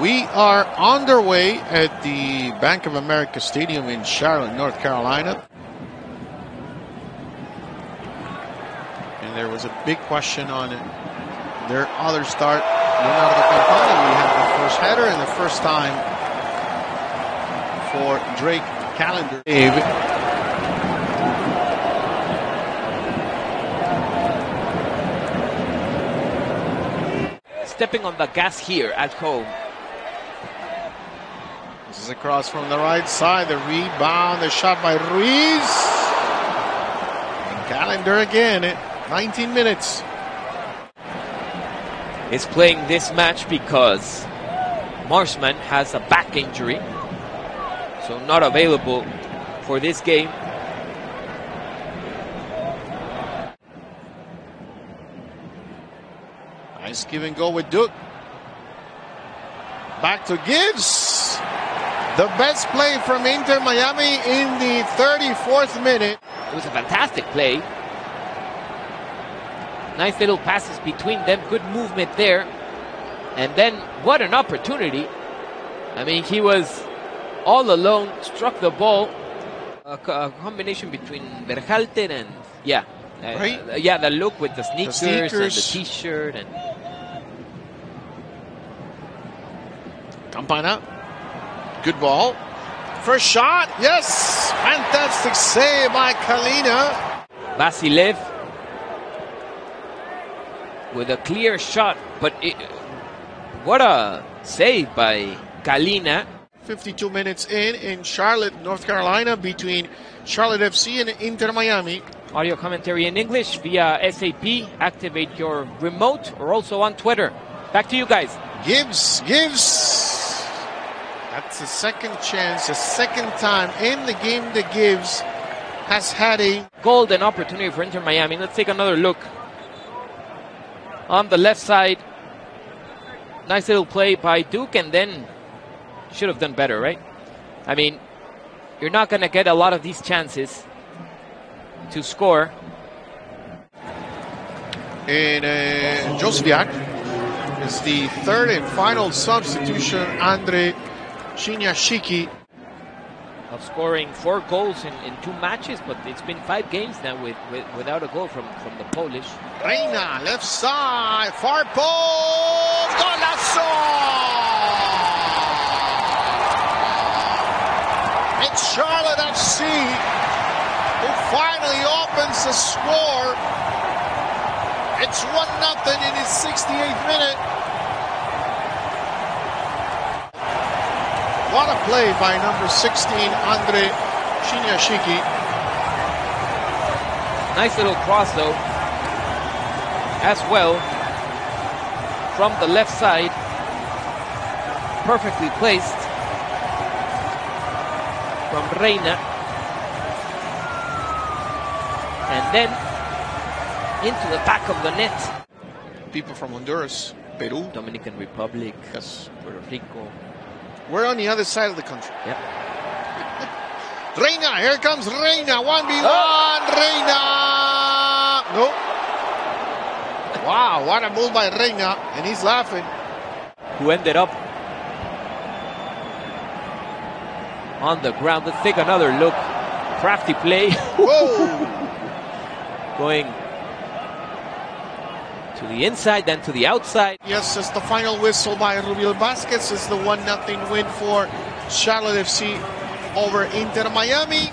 We are underway at the Bank of America Stadium in Charlotte, North Carolina. And there was a big question on their other start. Leonardo Campana. We have the first header and the first time for Drake Callender. Dave. Stepping on the gas here at home. Across from the right side. The rebound, the shot by Ruiz. And Callender again. 19 minutes. Is playing this match because Marshman has a back injury. So not available for this game. Nice give and go with Duke. Back to Gibbs. The best play from Inter Miami in the 34th minute. It was a fantastic play. Nice little passes between them. Good movement there. And then what an opportunity. I mean, he was all alone, struck the ball. A, a combination between Berhalter and, yeah. Uh, Right. uh, yeah, the look with the sneakers, and the t-shirt and Campana. Good ball. First shot. Yes. Fantastic save by Kahlina. Vassilev with a clear shot, but it, what a save by Kahlina. 52 minutes in in Charlotte, North Carolina, between Charlotte FC and Inter Miami. Audio commentary in English via SAP. Activate your remote or also on Twitter. Back to you guys. Gibbs, Gibbs. That's the second chance, the second time in the game that Gibbs has had a Golden opportunity for Inter Miami. Let's take another look. On the left side, nice little play by Duke, and then should have done better, right? I mean, you're not going to get a lot of these chances to score. And uh, Jóźwiak. It's the third and final substitution. Andre Shinyashiki. of scoring four goals in, in two matches, but it's been five games now with, with without a goal from, from the Polish. Reyna, left side, far post, golazo! It's Charlotte FC who finally opens the score. It's 1 nothing in his 68th minute. What a play by number 16, Andre Shinyashiki. Nice little cross though, as well from the left side, perfectly placed from Reyna, and then into the back of the net. People from Honduras, Peru, Dominican Republic, yes. Puerto Rico. We're on the other side of the country. Yep. Reyna, here comes Reyna. 1v1. Oh. Reyna. No. Wow, what a move by Reyna. And he's laughing. who ended up on the ground. Let's take another look. Crafty play Whoa. going to the inside, then to the outside. yes, it's the final whistle by Rubiel Vazquez. It's the 1 0 win for Charlotte FC over Inter Miami.